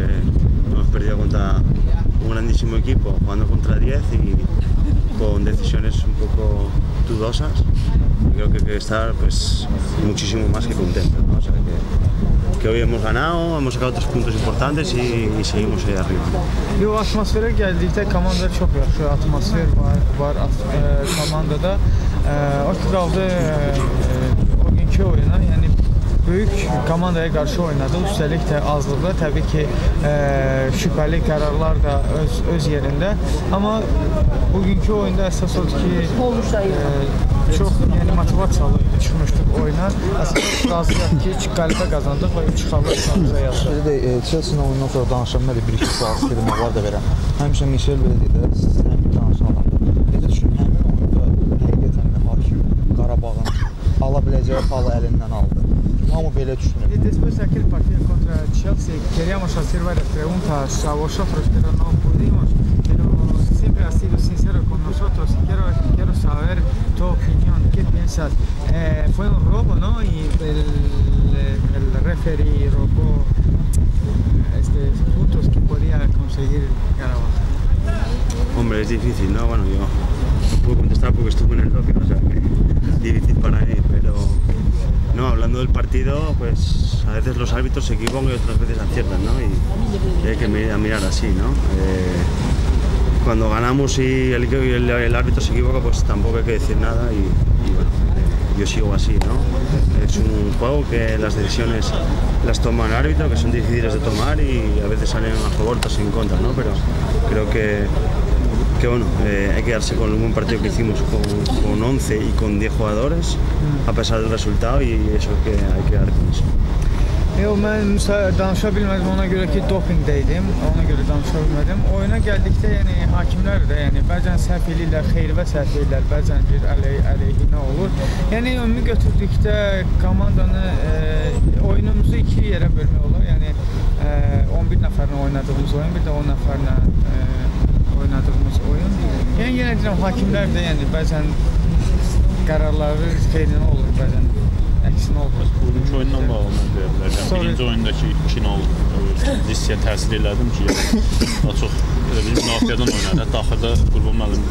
porque hemos perdido contra un grandísimo equipo jugando contra 10 y con decisiones un poco dudosas. Creo que hay que estar pues, muchísimo más que contento. ¿no? O sea, que, que, hoy hemos ganado, hemos sacado tres puntos importantes y, y seguimos ahí arriba. Yo atmosfere geldiğinde komanda çok yaxşı atmosfer var, var eh, e, komandada. E, eh, o tarafta e, eh, o günkü oyuna yani böyük komandaya qarşı oynadı. Üstəlik də azlıqda təbii ki, e, şübhəli qərarlar da öz öz yerində. Amma bugünkü oyunda əsas odur ki, e, çox yəni motivasiyalı çıxmışdıq oyuna. Əslində razıyıq ki, qələbə qazandıq və 3 xalla şansa yazdıq. Belə də e, Chelsea-nin oyundan sonra danışanlar da bir-iki sual istəyirəm, da verəm. Həmişə Michel belə deyir də, Y después de aquel partido contra Chelsea queríamos hacer varias preguntas a vosotros, pero no pudimos. Pero siempre has sido sincero con nosotros y quiero, quiero saber tu opinión, qué piensas. Eh, fue un robo, ¿no? Y el, el referee robó este, puntos que podía conseguir Carabao. Hombre, es difícil, ¿no? Bueno, yo no puedo contestar porque estuve en el bloque, o sea que es difícil para mí, pero no, hablando del partido, pues a veces los árbitros se equivocan y otras veces aciertan, ¿no? Y, hay que mirar así, ¿no? Eh, cuando ganamos y el, árbitro se equivoca, pues tampoco hay que decir nada y, yo sigo así, ¿no? Es un juego que las decisiones las toma el árbitro, que son difíciles de tomar y a veces salen a favor, otras en contra, ¿no? Pero creo que que bueno, eh, hay que darse con un buen partido que hicimos con, con 11 y con 10 jugadores, a pesar del resultado y eso que hay que dar con eso. Yox, mən danışa bilmədim ona görə ki, dopingdə idim. Ona görə danışa bilmədim. Oyuna gəldikdə, yəni hakimlər də, yəni bəzən səhv eləyirlər, xeyirvə səhv eləyirlər, bəzən bir əley əleyhinə olur. Yəni ümumi götürdükdə komandanı e, oyunumuzu iki yerə bölmək olar. Yəni e, 11 nəfərlə oynadığımız oyun, bir də 10 nəfərlə e. Yenə deyirəm, hakimlər də yəni bəzən qərarları xeyrinə olur, bəzən əksinə olur. Bugünkü oyunla bağlı mən deyə bilərəm. Sonra- Birinci oyundakı 2-0 hissiyyə təsir elədim ki, yəni daha çox elə bir müdafiədən oynadı. Axırda Qurban müəllim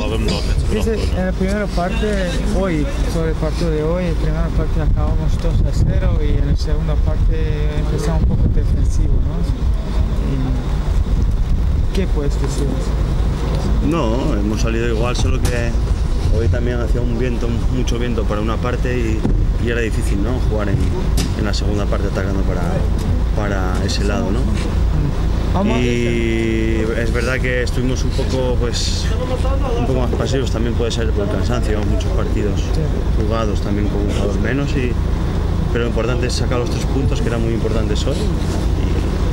əlavə müdafiəçi Dice, buraxdı en la primera parte, hoy, sobre el partido de hoy, en la primera parte acabamos 2 a 0 y en la segunda parte empezamos un poco defensivo, ¿no? Y, ¿Qué puedes decir? No, hemos salido igual, solo que hoy también hacía un viento, mucho viento para una parte y, y era difícil, ¿no? Jugar en, en la segunda parte atacando para, para ese lado, ¿no? Y es verdad que estuvimos un poco, pues, un poco más pasivos, también puede ser por el cansancio, muchos partidos jugados también con un jugador menos, y, pero lo importante es sacar los tres puntos, que eran muy importantes hoy,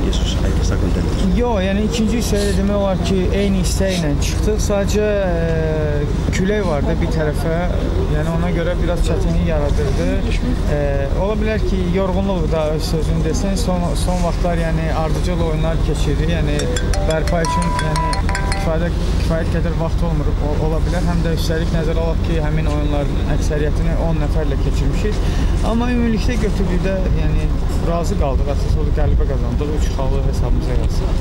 y, y eso es- hay que estar contentos. Yo, yəni ikinci hissədə demək olar ki, eyni istəklə çıxdıq. Sadəcə e, külək vardı bir tərəfə. Yəni ona görə biraz çətinlik yaradırdı. E, ola bilər ki, yorğunluq da öz sözünü desən, son son vaxtlar yəni ardıcıl oyunlar keçirdi. Yəni bərpa üçün yəni kifayət kifayət qədər vaxt olmur o, ola bilər. Həm də üstəlik nəzərə alaq ki, həmin oyunların əksəriyyətini 10 nəfərlə keçirmişik. Amma ümumilikdə götürdükdə yəni razı qaldıq. Əsas odur qələbə qazandıq. 3 xallı hesabımıza yazsın.